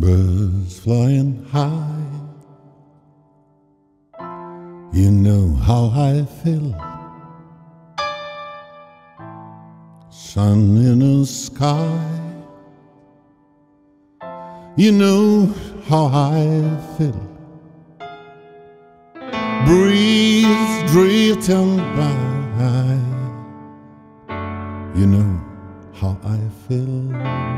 Birds flying high. You know how I feel. Sun in the sky. You know how I feel. Breeze drifting by. You know how I feel.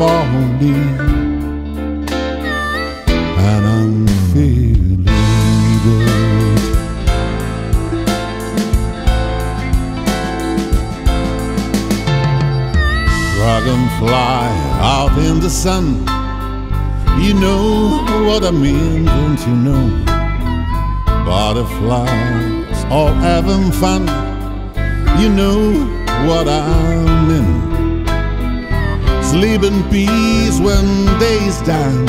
for me. And I'm feeling good. Dragonfly out in the sun. You know what I mean, don't you know? Butterflies all having fun. You know what I mean. Sleep in peace when day's done.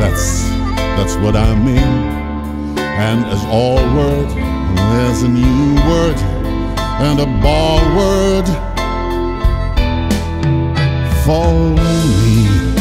That's that's what I mean. And as all word, there's a new word and a ball word for me.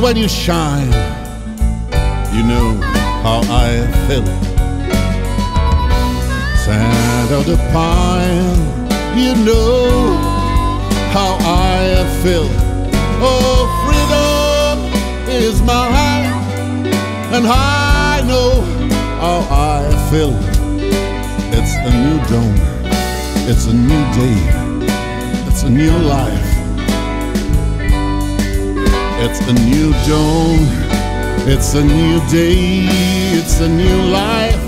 When you shine. You know how I feel. Sand of the pine, you know how I feel. Oh, freedom is mine, and I know how I feel. It's a new dawn, it's a new day, it's a new life. It's a new dawn, it's a new day, it's a new life.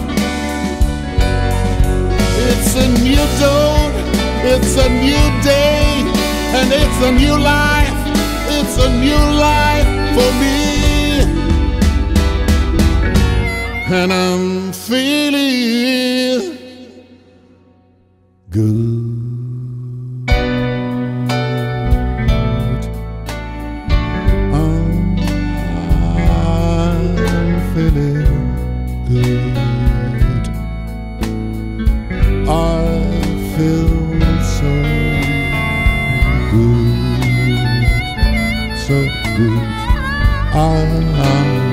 It's a new dawn, it's a new day, and it's a new life. It's a new life for me. And I'm feeling good. good, so good. I am.